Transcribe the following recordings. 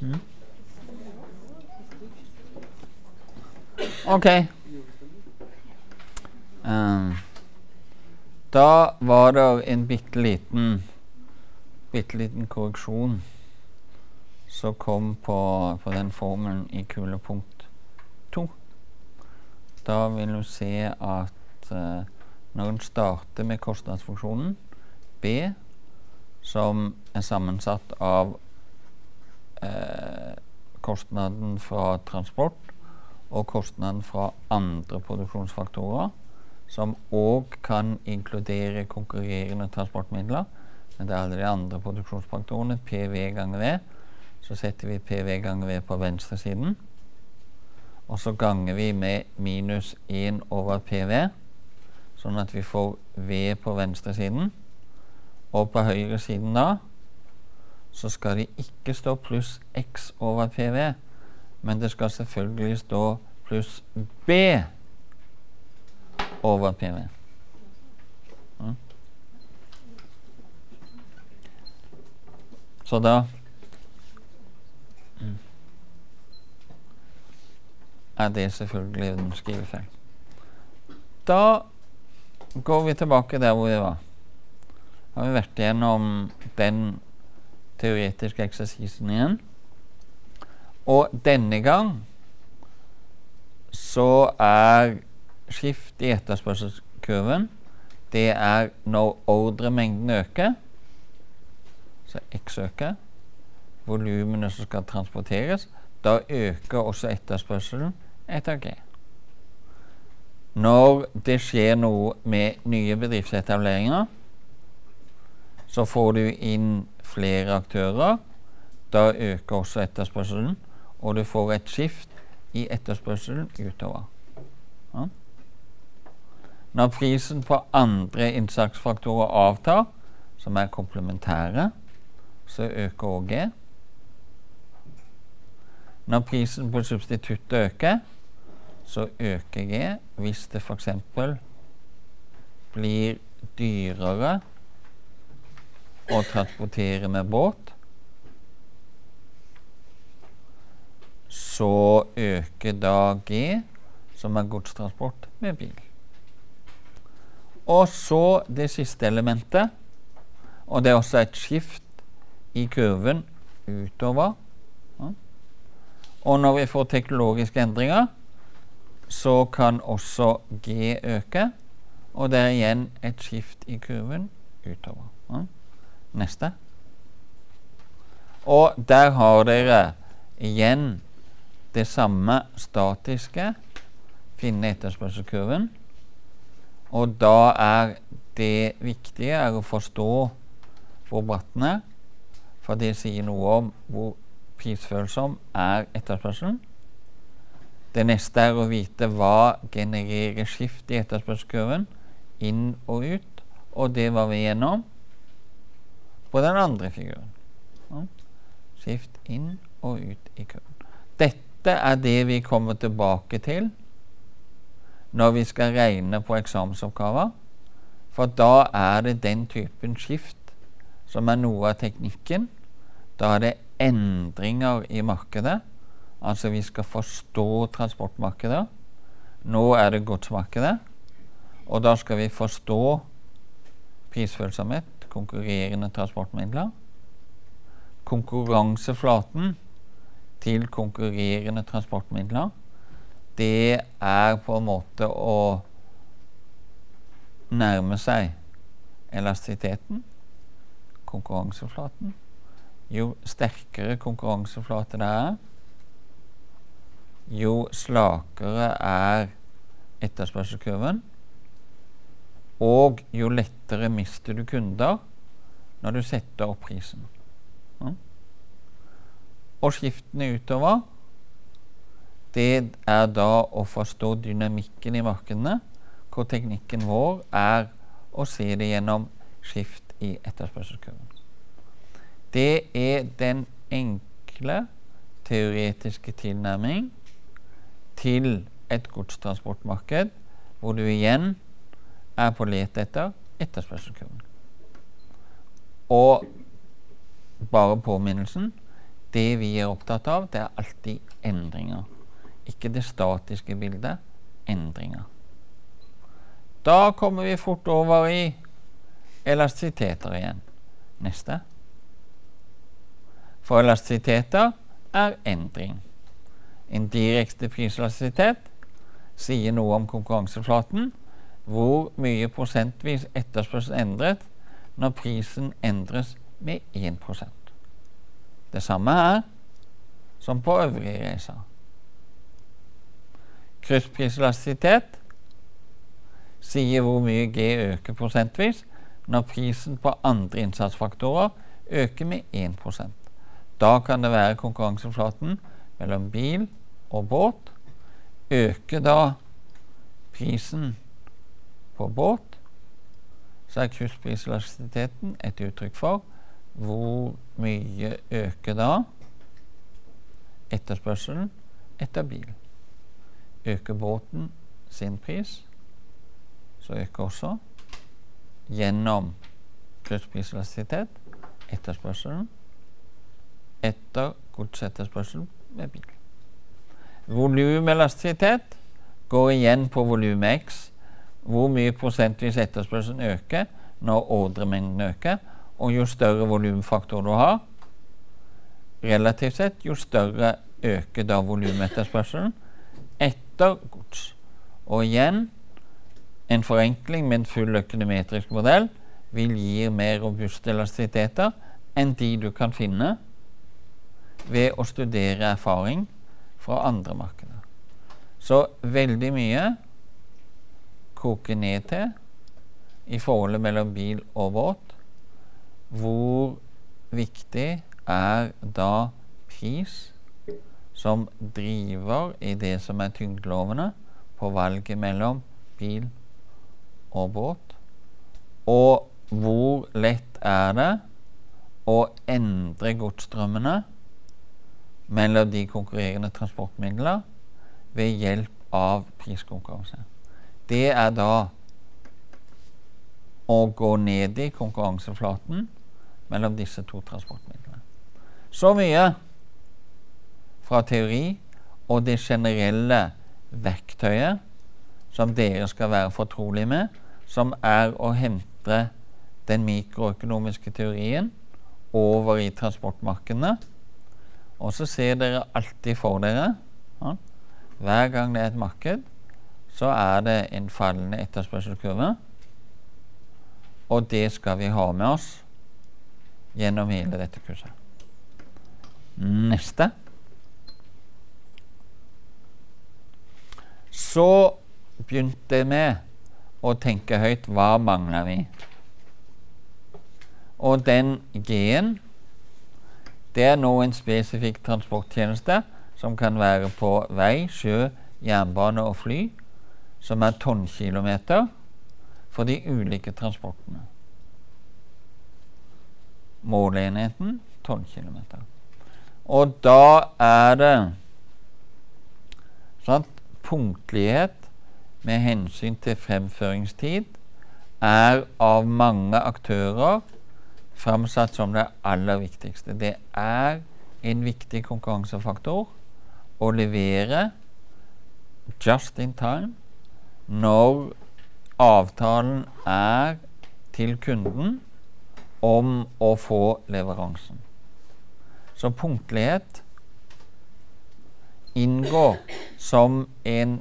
Mm. OK. Um, da var det en bitte liten bitte liten korreksjon som kom på, på den formelen i kulepunkt 2. Da vil du se at uh, når en starter med kostnadsfunksjonen B, som er sammensatt av uh, kostnaden fra transport og kostnaden fra andre produksjonsfaktorer, som òg kan inkludere konkurrerende transportmidler. Men det er alle de andre produksjonsfaktorene, PV ganger V. Så setter vi PV ganger V på venstresiden. Og så ganger vi med minus 1 over PV, sånn at vi får V på venstresiden. Og på høyresiden da så skal det ikke stå pluss X over PV, men det skal selvfølgelig stå pluss B over PV. Mm. Så da mm. er det selvfølgelig en skrivefeil. Da går vi tilbake der hvor vi var. Da Har vi vært igjennom den teoretiske eksersisen igjen. Og denne gang så er skift i etterspørselskurven det er når ordremengden øker, så X øker, volumene som skal transporteres, da øker også etterspørselen etter G. Når det skjer noe med nye bedriftsetableringer, så får du inn flere aktører. Da øker også etterspørselen, og du får et skift i etterspørselen utover. Ja. Når prisen på andre innsatsfaktorer avtar, som er komplementære, så øker òg. Når prisen på substituttet øker, så øker G hvis det f.eks. blir dyrere å transportere med båt. Så øker da G, som er godstransport med bil. Og så det siste elementet, og det er også et skift i kurven utover. Og når vi får teknologiske endringer, så kan også G øke, og det er igjen et skift i kurven utover. Neste. Og der har dere igjen det samme statiske. Finne etterspørselskurven. Og da er det viktige er å forstå hvor bratt den er, for det sier noe om hvor prisfølsom er etterspørselen. Det neste er å vite hva genererer skift i etterspørselskurven inn og ut, og det var vi gjennom på den andre figuren. Ja. Skift inn og ut i kurven. Dette er det vi kommer tilbake til når vi skal regne på eksamensoppgaver. For da er det den typen skift som er noe av teknikken. Da er det endringer i markedet. Altså vi skal forstå transportmarkedet. Nå er det godsmarkedet. Og da skal vi forstå prisfølsomhet, konkurrerende transportmidler. Konkurranseflaten til konkurrerende transportmidler det er på en måte å nærme seg elastisiteten, konkurranseflaten. Jo sterkere konkurranseflate det er, jo slakere er etterspørselskurven. Og jo lettere mister du kunder når du setter opp prisen. Ja. Og skiftene utover det er da å forstå dynamikken i markedene, hvor teknikken vår er å se det gjennom skift i etterspørselskurven. Det er den enkle teoretiske tilnærming til et godstransportmarked, hvor du igjen er på let etter etterspørselskurven. Og bare påminnelsen Det vi er opptatt av, det er alltid endringer. Ikke det statiske bildet. Endringer. Da kommer vi fort over i elastisiteter igjen. Neste. For elastisiteter er endring. En direkte priselastisitet sier noe om konkurranseflaten, hvor mye prosentvis etterspørsel endret når prisen endres med 1% Det samme her som på øvrige reiser. Krysspriselastitet sier hvor mye G øker prosentvis når prisen på andre innsatsfaktorer øker med 1% Da kan det være konkurranseflaten mellom bil og båt. Øker da prisen på båt, så er krysspriselaksiteten et uttrykk for hvor mye øker da etterspørselen etter bil. Øker båten sin pris, så øker også gjennom krysspriselastitet etterspørselen etter godsetterspørselen med bil. Volumelastisitet går igjen på volum X, hvor mye prosentvis etterspørselen øker når ordremengden øker. Og jo større volumfaktor du har, relativt sett, jo større øker da volumetterspørselen etter gods. Og igjen en forenkling med en full økonometrisk modell vil gi mer robuste elastisiteter enn de du kan finne ved å studere erfaring fra andre markeder. Så veldig mye koker ned til i forholdet mellom bil og båt. Hvor viktig er da pris som driver i det som er tyngdelovene på valget mellom bil og båt. Og hvor lett er det å endre godsstrømmene mellom de konkurrerende transportmidler ved hjelp av priskonkurranse. Det er da å gå ned i konkurranseflaten mellom disse to transportmidlene. Så mye fra teori og det generelle verktøyet som dere skal være fortrolig med, som er å hente den mikroøkonomiske teorien over i transportmarkedene. Og så ser dere alltid for dere ja, Hver gang det er et marked, så er det en fallende etterspørselskurve. Og det skal vi ha med oss gjennom hele dette kurset. Neste. Så begynte vi å tenke høyt hva mangler vi? Og den G-en, det er nå en spesifikk transporttjeneste som kan være på vei, sjø, jernbane og fly, som er tonnkilometer for de ulike transportene. Måleenheten tonnkilometer. Og da er det sant, punktlighet med hensyn til fremføringstid er av mange aktører framsatt som det aller viktigste. Det er en viktig konkurransefaktor å levere just in time når avtalen er til kunden om å få leveransen. Så punktlighet inngår som en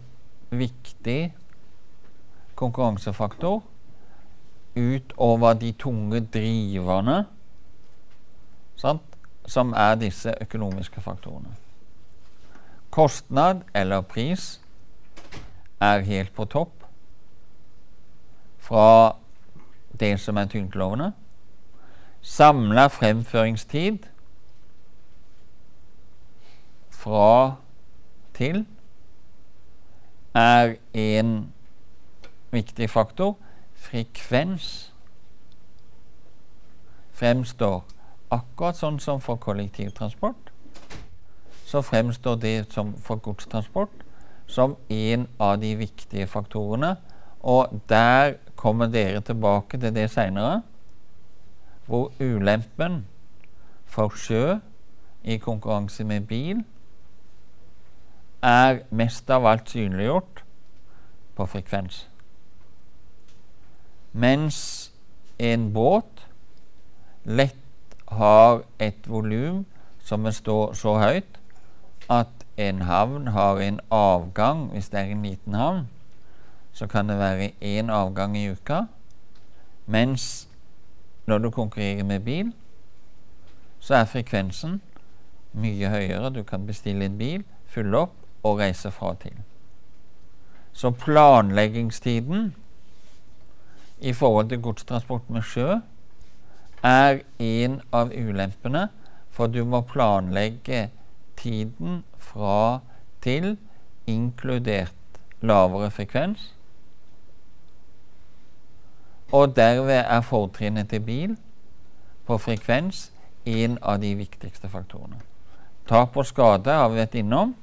viktig konkurransefaktor utover de tunge driverne sant, som er disse økonomiske faktorene. Kostnad eller pris er helt på topp fra det som er tyngdelovene. Samla fremføringstid fra til er en viktig faktor. Frekvens fremstår akkurat sånn som for kollektivtransport. Så fremstår det som for godstransport som en av de viktige faktorene. Og der kommer dere tilbake til det seinere, hvor ulempen for sjø i konkurranse med bil er mest av alt synliggjort på frekvens. Mens en båt lett har et volum som består så høyt at en havn har en avgang Hvis det er en liten havn, så kan det være én avgang i uka. Mens når du konkurrerer med bil, så er frekvensen mye høyere. Du kan bestille en bil, fylle opp og reise fra og til. Så planleggingstiden i forhold til godstransport med sjø er en av ulempene, for du må planlegge tiden fra til, inkludert lavere frekvens. Og derved er fortrinnet til bil på frekvens en av de viktigste faktorene. Tap og skade har vi vært innom.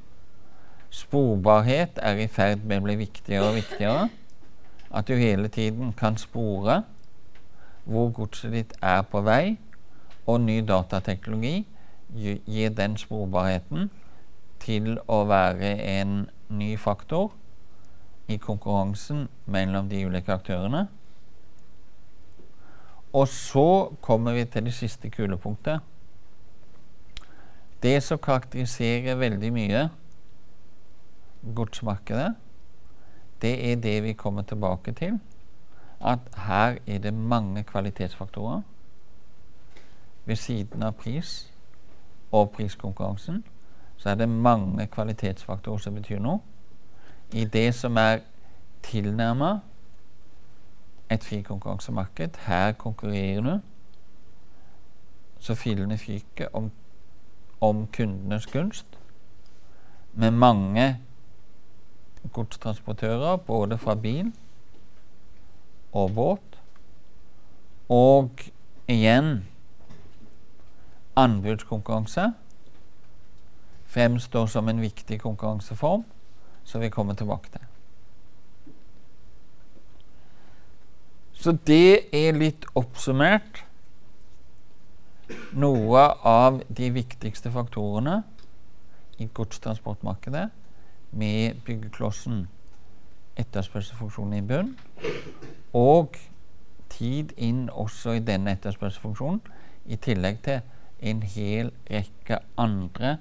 Sporbarhet er i ferd med å bli viktigere og viktigere. At du hele tiden kan spore hvor godset ditt er på vei, og ny datateknologi gir den sporbarheten til å være en ny faktor i konkurransen mellom de ulike aktørene. Og så kommer vi til det siste kulepunktet. Det som karakteriserer veldig mye godsmarkedet, det er det vi kommer tilbake til. At her er det mange kvalitetsfaktorer ved siden av pris og priskonkurransen. Så er det mange kvalitetsfaktorer som betyr noe. I det som er tilnærma et frikonkurransemarked. Her konkurrerer du så filene fyker om, om kundenes gunst. Med mange godstransportører, både fra bil og båt. Og igjen anbudskonkurranse fremstår som en viktig konkurranseform, som vi kommer tilbake til. Så det er litt oppsummert noe av de viktigste faktorene i godstransportmarkedet med byggeklossen etterspørselsfunksjonen i bunn, og tid inn også i denne etterspørselsfunksjonen, i tillegg til en hel rekke andre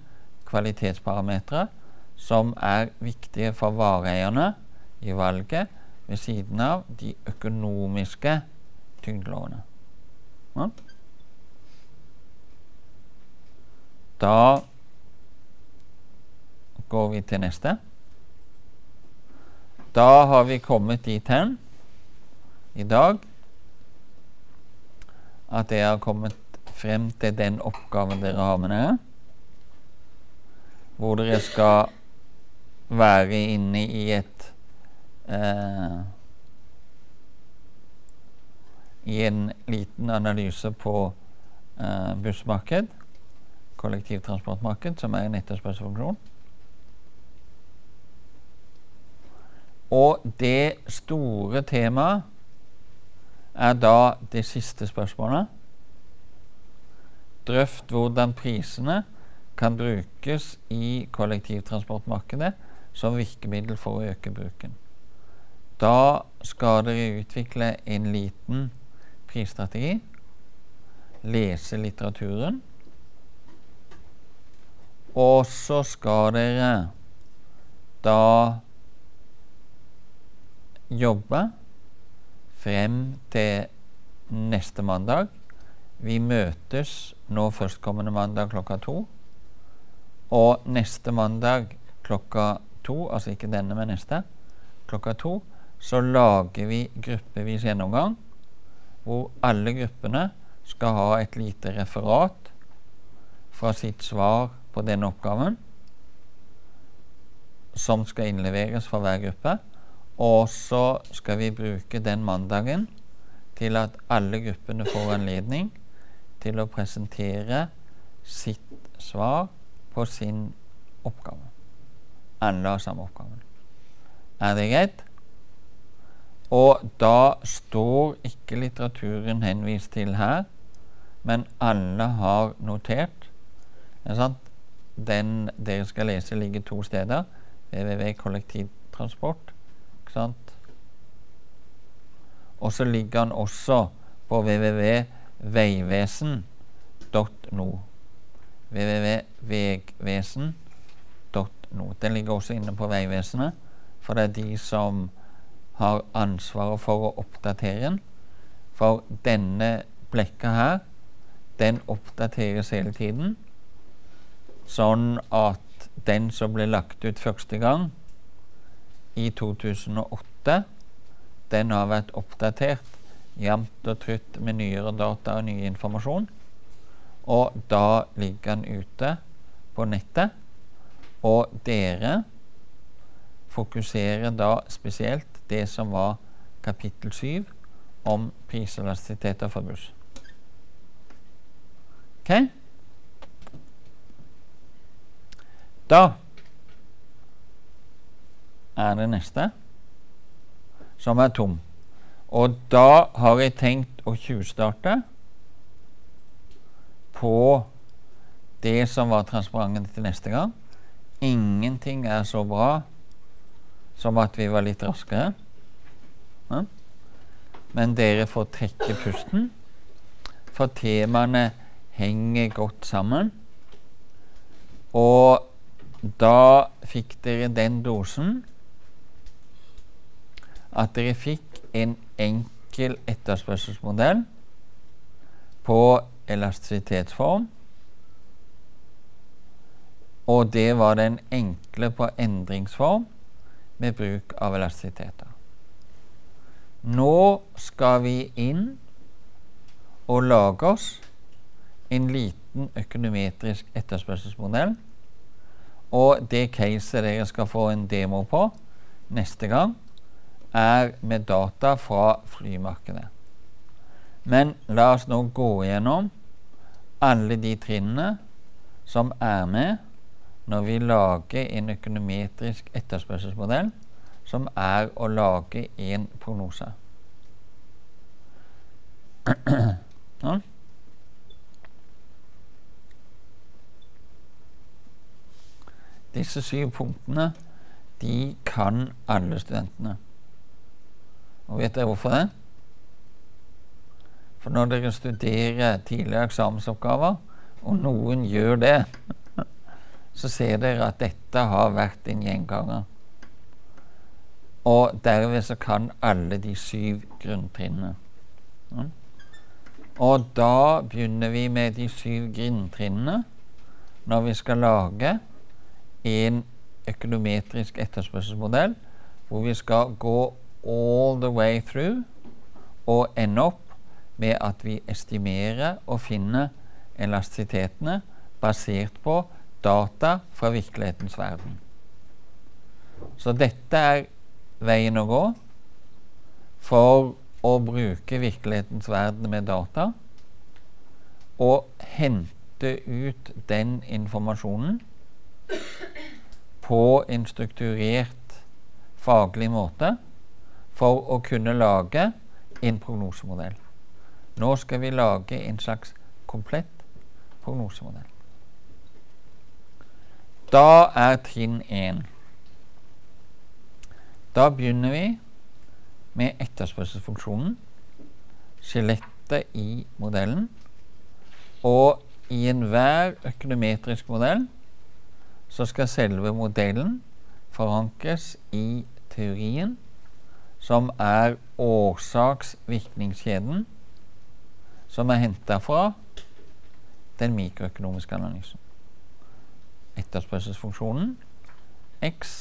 kvalitetsparametere som er viktige for vareeierne i valget ved siden av de økonomiske tyngdelovene. Ja? Da går vi til neste. Da har vi kommet dit hen i dag at jeg har kommet frem til den oppgaven dere har med dere. Hvor dere skal være inne i et eh, i en liten analyse på eh, bussmarked, kollektivtransportmarked, som er en etterspørselsfunksjon. Og det store temaet er da det siste spørsmålet. Drøft hvordan prisene kan brukes i kollektivtransportmarkedet som virkemiddel for å øke bruken. Da skal dere utvikle en liten prisstrategi, lese litteraturen, og så skal dere da jobbe frem til neste mandag. Vi møtes nå førstkommende mandag klokka to. Og neste mandag klokka to, altså ikke denne, men neste, klokka to, så lager vi gruppevis gjennomgang hvor alle gruppene skal ha et lite referat fra sitt svar på denne oppgaven, som skal innleveres fra hver gruppe. Og så skal vi bruke den mandagen til at alle gruppene får anledning til å presentere sitt svar på sin oppgave. Alle har samme oppgave. Er det greit? Og da står ikke litteraturen henvist til her, men alle har notert Den dere skal lese, ligger to steder. www kollektivtransport. Ikke sant? Og så ligger han også på www.veivesen.no. www.vegvesen.no. Den ligger også inne på Vegvesenet, for det er de som har ansvaret for å oppdatere den. For denne blekka her, den oppdateres hele tiden. Sånn at den som ble lagt ut første gang i 2008, den har vært oppdatert jevnt og trutt med nyere data og ny informasjon. Og da ligger den ute på nettet. Og dere fokuserer da spesielt det som var kapittel 7 om priselastisitet for buss. OK? Da er det neste, som er tom. Og da har jeg tenkt å tjuvstarte på det som var transparenten til neste gang. Ingenting er så bra som at vi var litt raskere. Ja? Men dere får trekke pusten, for temaene henger godt sammen. Og da fikk dere den dosen at dere fikk en enkel etterspørselsmodell på elastisitetsform. Og det var den enkle på endringsform med bruk av elastisiteter. Nå skal vi inn og lage oss en liten økonometrisk etterspørselsmodell. Og det caset dere skal få en demo på neste gang, er med data fra flymarkedet. Men la oss nå gå gjennom alle de trinnene som er med når vi lager en økonometrisk etterspørselsmodell, som er å lage en prognose. Ja. Disse syv punktene de kan alle studentene. Og vet dere hvorfor det? For når dere studerer tidligere eksamensoppgaver, og noen gjør det, så ser dere at dette har vært en gjenganger. Og derved så kan alle de syv grunntrinnene. Ja. Og da begynner vi med de syv grunntrinnene når vi skal lage en økonometrisk etterspørselsmodell hvor vi skal gå all the way through og ende opp med at vi estimerer og finner elastisitetene basert på data fra virkelighetens verden. Så dette er veien å gå for å bruke virkelighetens verden med data og hente ut den informasjonen på en strukturert faglig måte for å kunne lage en prognosemodell. Nå skal vi lage en slags komplett prognosemodell. Da er trinn 1. Da begynner vi med etterspørselsfunksjonen, skjelettet i modellen. Og i enhver økonometrisk modell så skal selve modellen forankres i teorien, som er årsaks-virkningskjeden, som er henta fra den mikroøkonomiske analysen. Etterspørselsfunksjonen x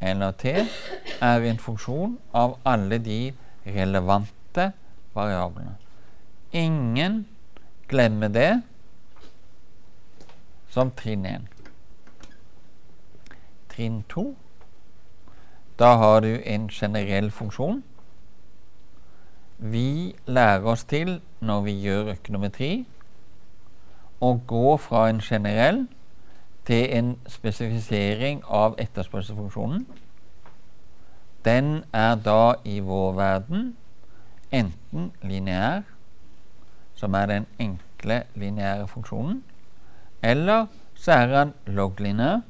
eller t er en funksjon av alle de relevante variablene. Ingen glemmer det som trinn 1 trinn 2. Da har du en generell funksjon. Vi lærer oss til, når vi gjør økonometri, å gå fra en generell til en spesifisering av etterspørselsfunksjonen. Den er da i vår verden enten lineær, som er den enkle lineære funksjonen, Eller så er han logglinjær,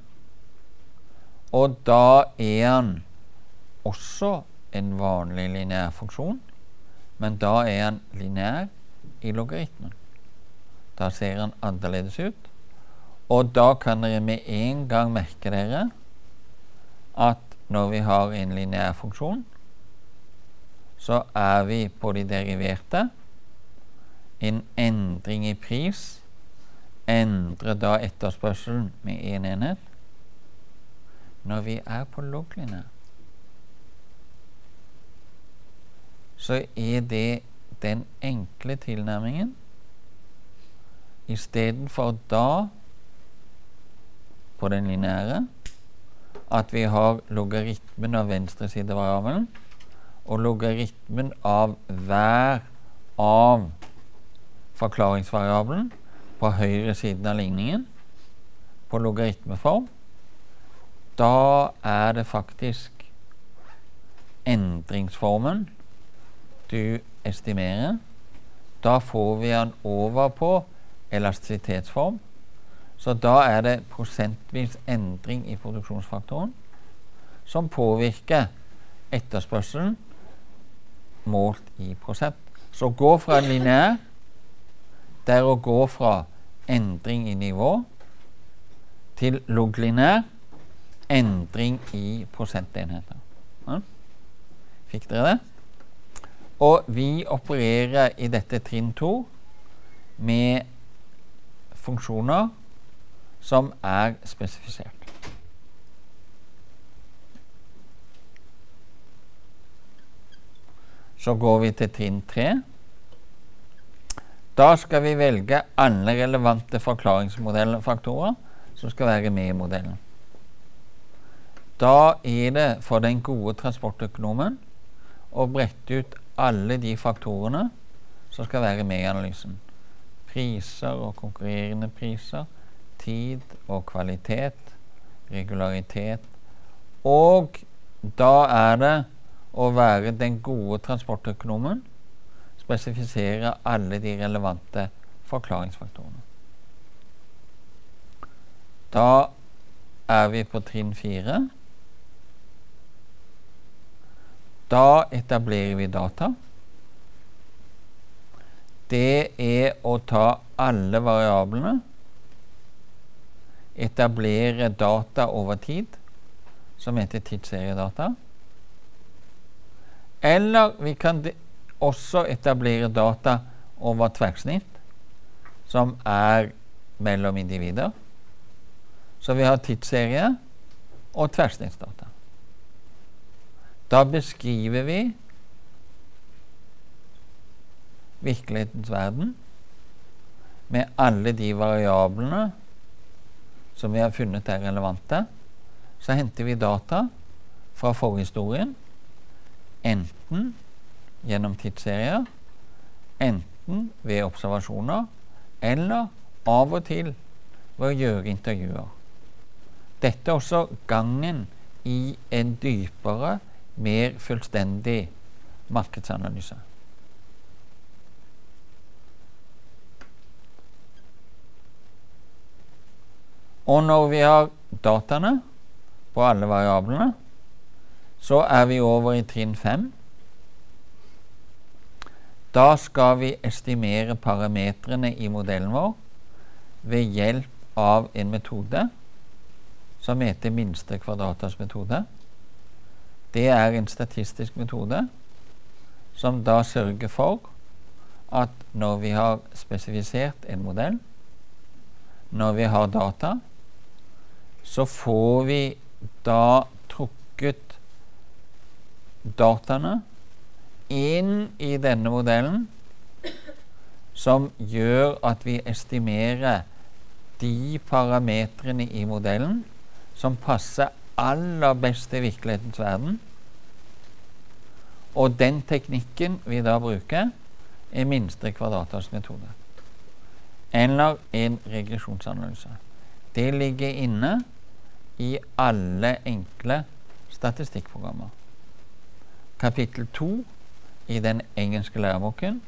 og da er han også en vanlig lineær funksjon, men da er han lineær i logaritmen. Da ser han annerledes ut. Og da kan dere med en gang merke dere at når vi har en lineær funksjon, så er vi på de deriverte. En endring i pris endrer da etterspørselen med én en enhet. Når vi er på logglinje, så er det den enkle tilnærmingen. Istedenfor da på den lineære at vi har logaritmen av venstresidevariabelen og logaritmen av hver av forklaringsvariabelen på høyre siden av ligningen på logaritmeform, da er det faktisk endringsformen du estimerer. Da får vi den over på elastisitetsform. Så da er det prosentvis endring i produksjonsfaktoren som påvirker etterspørselen målt i prosent. Så gå fra lineær det er å gå fra endring i nivå til logglinær endring i prosentenheter. Ja? Fikk dere det? Og vi opererer i dette trinn 2 med funksjoner som er spesifisert. Så går vi til trinn 3. Da skal vi velge alle relevante forklaringsmodellfaktorer som skal være med i modellen. Da er det for den gode transportøkonomen å brette ut alle de faktorene som skal være med i analysen. Priser og konkurrerende priser, tid og kvalitet, regularitet. Og da er det å være den gode transportøkonomen spesifisere alle de relevante forklaringsfaktorene. Da er vi på trinn fire. Da etablerer vi data. Det er å ta alle variablene, etablere data over tid, som heter tidsseriedata. Eller vi kan også etablere data over tverrsnitt, som er mellom individer. Så vi har tidsserie og tverrsnittsdata. Da beskriver vi virkelighetens verden med alle de variablene som vi har funnet er relevante. Så henter vi data fra forhistorien enten gjennom tidsserier, enten ved observasjoner eller av og til ved å gjøre intervjuer. Dette er også gangen i en dypere, mer fullstendig markedsanalyse. Og når vi har dataene på alle variablene, så er vi over i trinn 5. Da skal vi estimere parametrene i modellen vår ved hjelp av en metode som heter minste kvadraters metode. Det er en statistisk metode som da sørger for at når vi har spesifisert en modell, når vi har data, så får vi da trukket dataene inn i denne modellen som gjør at vi estimerer de parametrene i modellen som passer aller beste i virkelighetens verden. Og den teknikken vi da bruker, er minste kvadratas metode. Eller en regresjonsanalyse. Det ligger inne i alle enkle statistikkprogrammer kapittel to i den engelske læreboken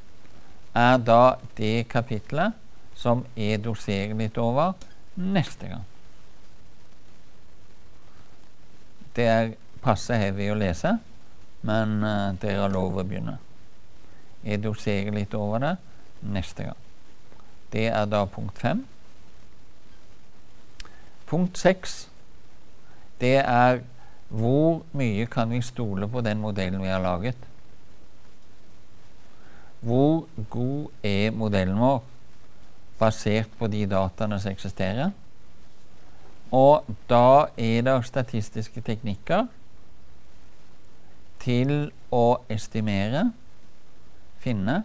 er da det kapitlet som er dosert litt over neste gang. Det er passe heavy å lese, men uh, dere har lov å begynne. Jeg doserer litt over det neste gang. Det er da punkt fem. Punkt seks, det er hvor mye kan vi stole på den modellen vi har laget? Hvor god er modellen vår basert på de dataene som eksisterer? Og da er det statistiske teknikker til å estimere, finne,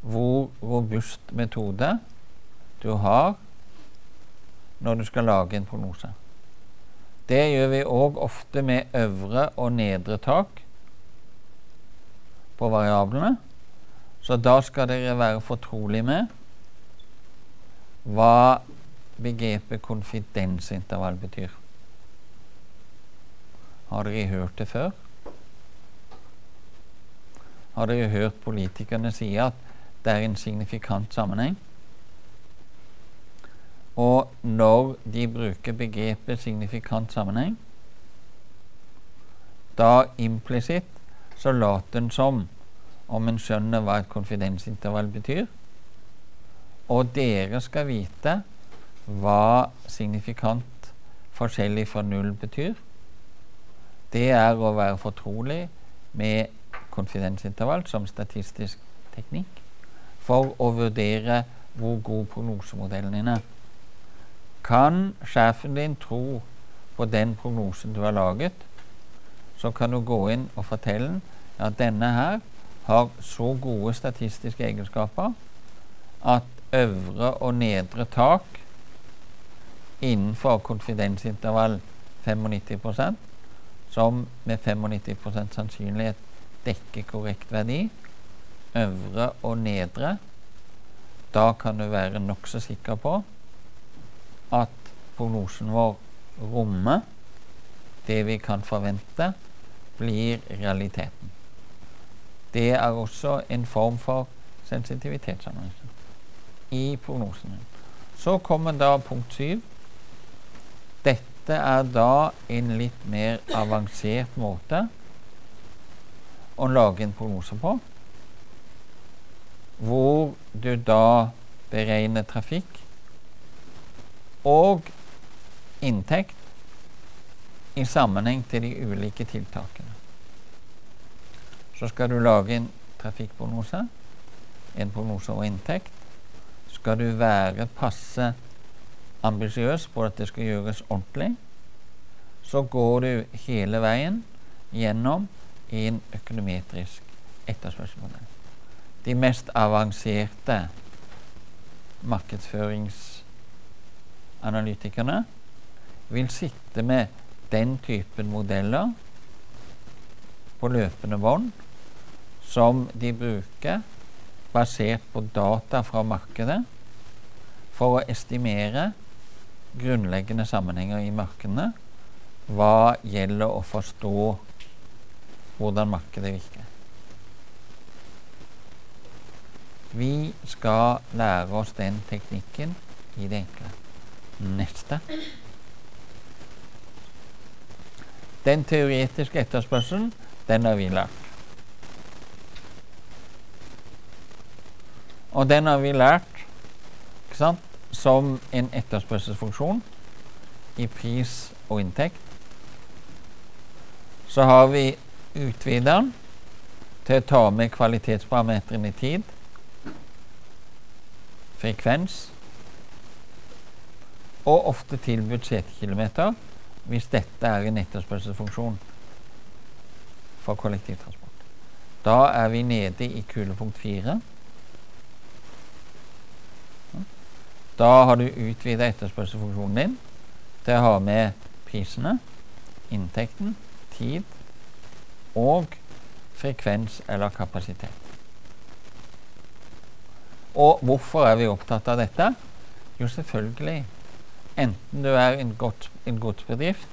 hvor robust metode du har når du skal lage en prognose. Det gjør vi òg ofte med øvre og nedre tak på variablene. Så da skal dere være fortrolig med hva begrepet konfidensintervall betyr. Har dere hørt det før? Har dere hørt politikerne si at det er en signifikant sammenheng? Og når de bruker begrepet signifikant sammenheng, da implisitt så later en som om en skjønner hva et konfidensintervall betyr. Og dere skal vite hva signifikant forskjellig fra null betyr. Det er å være fortrolig med konfidensintervall som statistisk teknikk for å vurdere hvor god prognosemodellen din er. Kan sjefen din tro på den prognosen du har laget, så kan du gå inn og fortelle at denne her har så gode statistiske egenskaper at øvre og nedre tak innenfor konfidensintervall 95 som med 95 sannsynlighet dekker korrekt verdi, øvre og nedre, da kan du være nokså sikker på at prognosen vår rommer det vi kan forvente, blir realiteten. Det er også en form for sensitivitetsanalyse i prognosen. Så kommer da punkt syv. Dette er da en litt mer avansert måte å lage en prognose på, hvor du da beregner trafikk og inntekt i sammenheng til de ulike tiltakene. Så skal du lage en trafikkprognose, en prognose og inntekt. Skal du være passe ambisiøs på at det skal gjøres ordentlig, så går du hele veien gjennom en økonometrisk etterspørselsmodell. De mest avanserte markedsføringsanalytikerne vil sitte med den typen modeller på løpende bånd som de bruker basert på data fra markedet for å estimere grunnleggende sammenhenger i markedene hva gjelder å forstå hvordan markedet virker. Vi skal lære oss den teknikken i det enkle. Neste. Den teoretiske etterspørselen, den har vi lært. Og den har vi lært ikke sant, som en etterspørselsfunksjon i pris og inntekt. Så har vi utvideren til å ta med kvalitetsparametrene tid, frekvens og ofte tilbudt setekilometer hvis dette er en etterspørselsfunksjon for kollektivtransport. Da er vi nede i kulepunkt 4. Da har du utvida etterspørselsfunksjonen din til å ha med prisene, inntekten, tid og frekvens eller kapasitet. Og hvorfor er vi opptatt av dette? Jo, selvfølgelig enten du er en, gods, en godsbedrift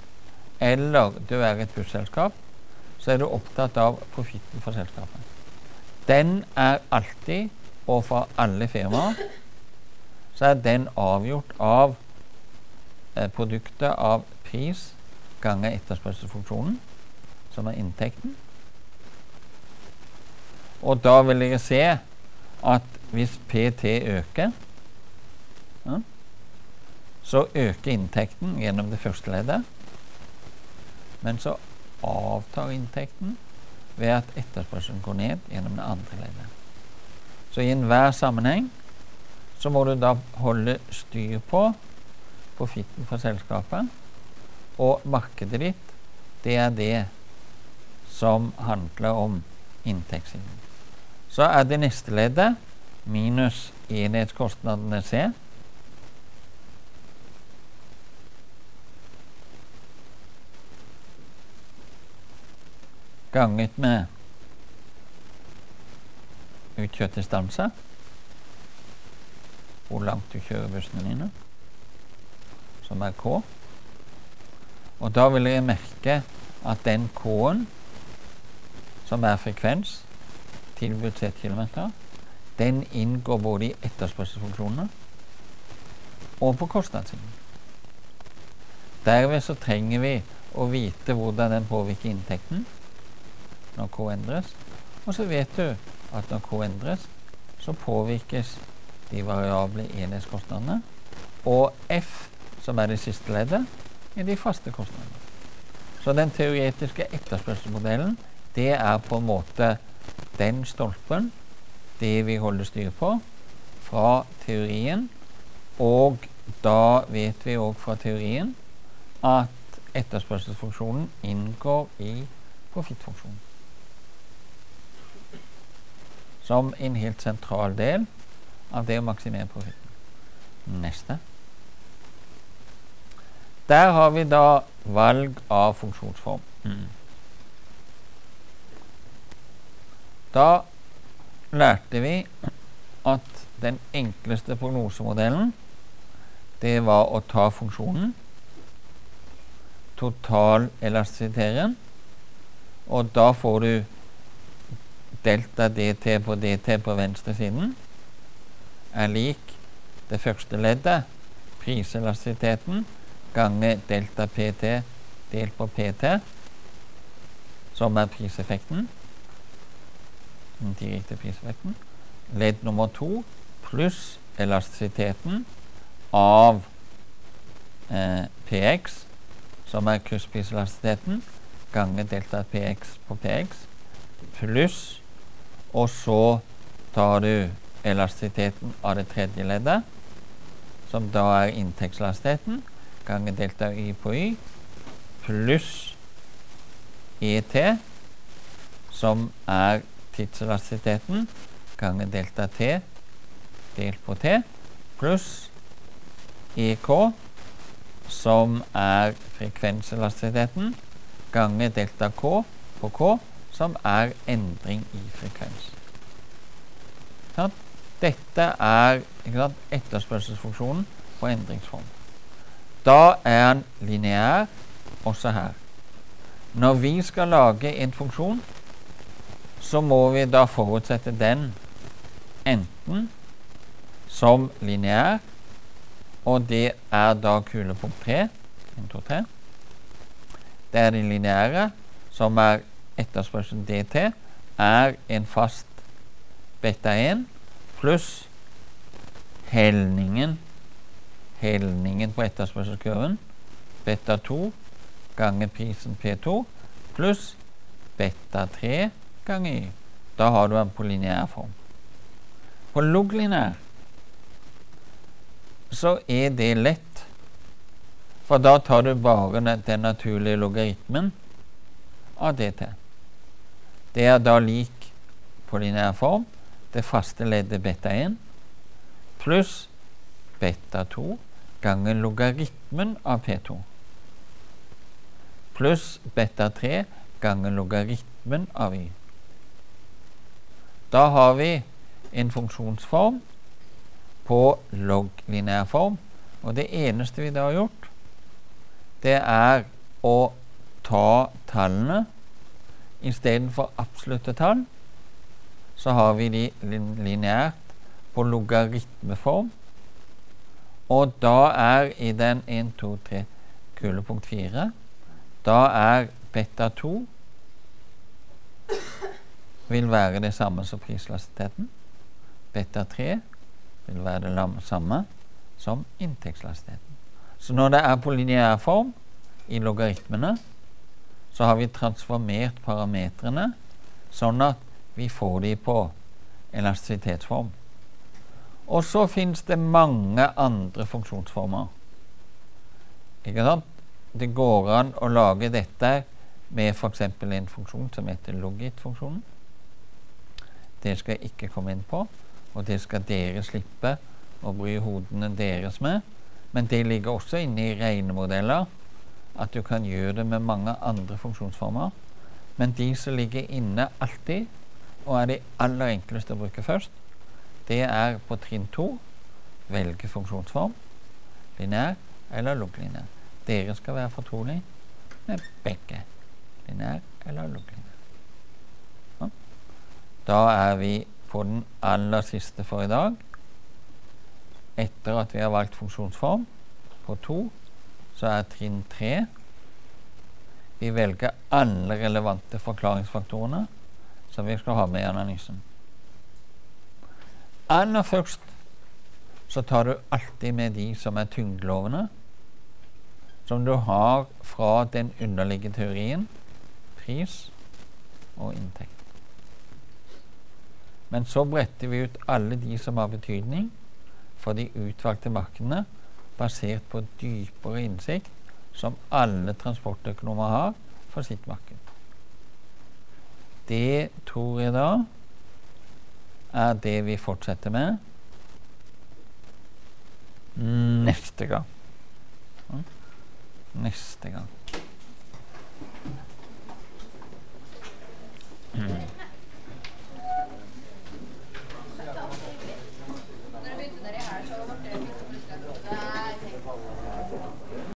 eller du er et busselskap, så er du opptatt av profitten for selskapet. Den er alltid, og for alle firmaer, så er den avgjort av eh, produktet av pris ganger etterspørselsfunksjonen, som er inntekten. Og da vil dere se at hvis PT øker, ja, så øker inntekten gjennom det første leddet. Men så avtar inntekten ved at etterspørselen går ned gjennom det andre leddet. Så i enhver sammenheng så må du da holde styr på profitten for selskapet. Og markedet ditt, det er det som handler om inntektssiden. Så er det neste leddet minus enhetskostnadene C. Ganget med utkjørt. Hvor langt du kjører bussene dine, som er K. Og da vil jeg merke at den K-en, som er frekvens, tilbudt sett kilometer, den inngår både i etterspørselsfunksjonene og på kostnadssiden. Derved så trenger vi å vite hvordan den påvirker inntekten når K endres. Og så vet du at når K endres, så påvirkes de variable enhetskostnadene. Og F, som er det siste leddet, er de faste kostnadene. Så den teoretiske etterspørselsmodellen, det er på en måte den stolpen, det vi holder styr på, fra teorien. Og da vet vi òg fra teorien at etterspørselsfunksjonen inngår i profittfunksjonen som en helt sentral del av det å maksimere profitten. Neste. Der har vi da valg av funksjonsform. Mm. Da lærte vi at den enkleste prognosemodellen det var å ta funksjonen, totalelastisitere, og da får du delta dt på dt på venstresiden er lik det første leddet, priselastisiteten, gange delta pt delt på pt, som er priseffekten. Den direkte priseffekten. Ledd nummer to pluss elastisiteten av eh, px, som er krysspriselatisiteten, gange delta px på px, pluss og så tar du elastisiteten av det tredje leddet, som da er inntektselastisiteten, ganger delta y på y, pluss ET, som er tidselastisiteten, ganger delta t delt på t, pluss EK, som er frekvenselastisiteten, ganger delta k på k, som er endring i frekvens. Sånn, dette er sant, etterspørselsfunksjonen på endringsform. Da er den lineær også her. Når vi skal lage en funksjon, så må vi da forutsette den enten som lineær, og det er da kulepunkt 3. 1, 2, 3. Det er den lineære, som er etterspørsel dt er en fast beta 1 pluss helningen helningen på etterspørselskurven beta 2 ganger prisen P2 pluss beta 3 ganger Y. Da har du den på lineær form. På loglinær så er det lett, for da tar du bare den naturlige logaritmen av dt. Det er da lik på lineær form det faste leddet beta 1 pluss beta 2 ganger logaritmen av P2 pluss beta 3 ganger logaritmen av Y. Da har vi en funksjonsform på log-lineær form. Og det eneste vi da har gjort, det er å ta tallene Istedenfor absolutte tall så har vi de lineært på logaritmeform. Og da er i den 1, 2, 3 kulepunkt 4 Da er beta 2 vil være det samme som prislastigheten Beta 3 vil være det samme som inntektslastigheten Så når det er på lineær form i logaritmene, så har vi transformert parametrene sånn at vi får de på elastisitetsform. Og så fins det mange andre funksjonsformer. Ikke sant? Det går an å lage dette med f.eks. en funksjon som heter logit-funksjonen. Det skal jeg ikke komme inn på, og det skal dere slippe å bry hodene deres med. Men det ligger også inne i regnemodeller at du kan gjøre det med mange andre funksjonsformer. Men de som ligger inne alltid, og er de aller enkleste å bruke først, det er på trinn to velge funksjonsform, linær eller lukklinje. Dere skal være fortrolig med begge, linær eller lukklinje. Da er vi på den aller siste for i dag. Etter at vi har valgt funksjonsform på to, så er trinn tre Vi velger alle relevante forklaringsfaktorene som vi skal ha med i analysen. Aller først så tar du alltid med de som er tyngdelovene, som du har fra den underliggende teorien pris og inntekt. Men så bretter vi ut alle de som har betydning for de utvalgte markedene, basert på dypere innsikt som alle transportøkonomer har for sitt marked. Det tror jeg da er det vi fortsetter med neste gang. Neste gang. Mm.